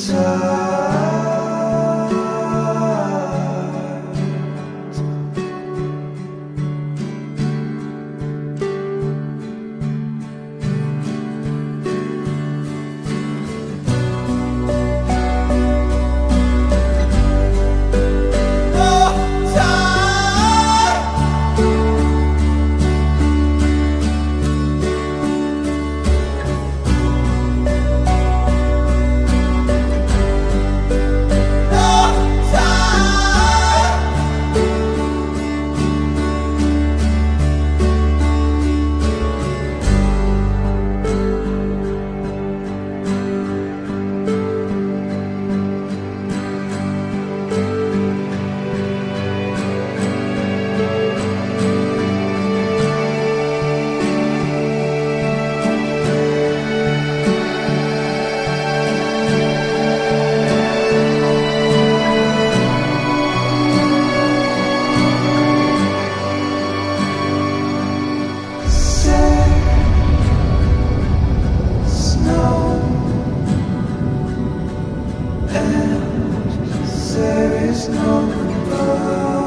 inside. And There is no goodbye.